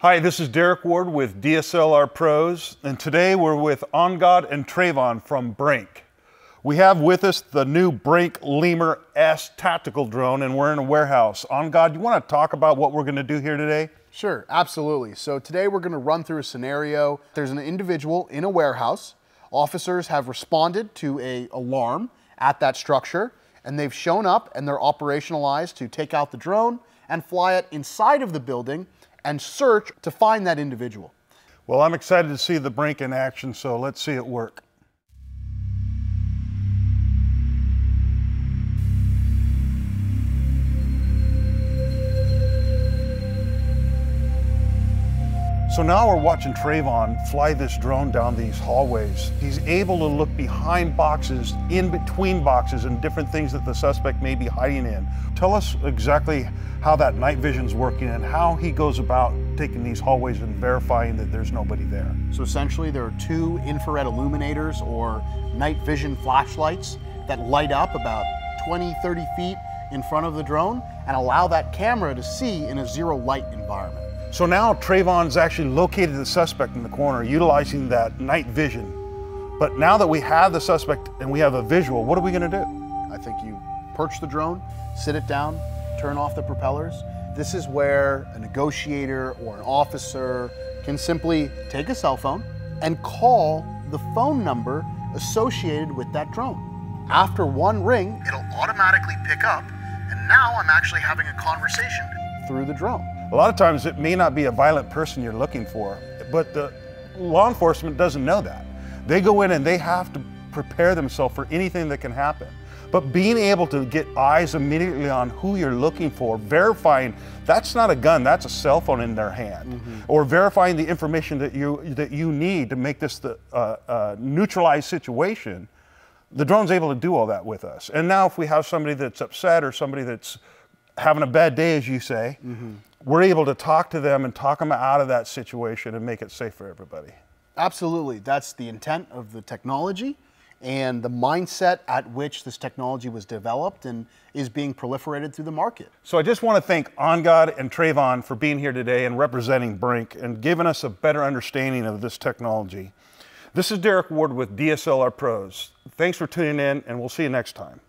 Hi, this is Derek Ward with DSLR Pros, and today we're with OnGod and Trayvon from Brinc. We have with us the new Brinc Lemur S tactical drone, and we're in a warehouse. OnGod, you want to talk about what we're going to do here today? Sure, absolutely. So today we're going to run through a scenario. There's an individual in a warehouse. Officers have responded to a alarm at that structure, and they've shown up and they're operationalized to take out the drone and fly it inside of the building and search to find that individual. Well, I'm excited to see the Brinc in action, so let's see it work. So now we're watching Trayvon fly this drone down these hallways. He's able to look behind boxes, in between boxes, and different things that the suspect may be hiding in. Tell us exactly how that night vision's working and how he goes about taking these hallways and verifying that there's nobody there. So essentially there are two infrared illuminators or night vision flashlights that light up about 20, 30 feet in front of the drone and allow that camera to see in a zero light environment. So now Trayvon's actually located the suspect in the corner, utilizing that night vision. But now that we have the suspect and we have a visual, what are we gonna do? I think you perch the drone, sit it down, turn off the propellers. This is where a negotiator or an officer can simply take a cell phone and call the phone number associated with that drone. After one ring, it'll automatically pick up, and now I'm actually having a conversation through the drone. A lot of times it may not be a violent person you're looking for, but the law enforcement doesn't know that. They go in and they have to prepare themselves for anything that can happen. But being able to get eyes immediately on who you're looking for, verifying that's not a gun, that's a cell phone in their hand, mm -hmm. or verifying the information that you that you need to make this the uh, uh, neutralized situation, the drone's able to do all that with us. And now if we have somebody that's upset or somebody that's having a bad day, as you say, mm -hmm we're able to talk to them and talk them out of that situation and make it safe for everybody. Absolutely. That's the intent of the technology and the mindset at which this technology was developed and is being proliferated through the market. So I just want to thank OnGod and Trayvon for being here today and representing Brinc and giving us a better understanding of this technology. This is Derek Ward with DSLR Pros. Thanks for tuning in and we'll see you next time.